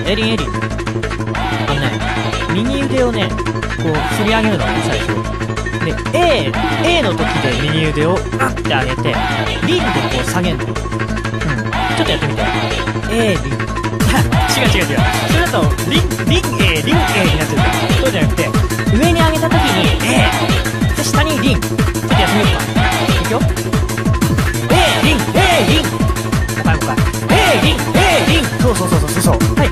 「エリンエリン。あのね、右腕をね、こう振り上げるのね、最初。で、A、A の時で右腕をあって上げて、リンでこう下げるの。うん。ちょっとやってみて。A、リン。違う違う違う。それだと、リン、リン A、リン A になってるから。そうじゃなくて、上に上げた時に A、で、下にリン。ちょっとやってみようか。いくよ。A、リン、A、リン。もう一回もう一回。A、リン、A、そうそうそうそうそう。はい。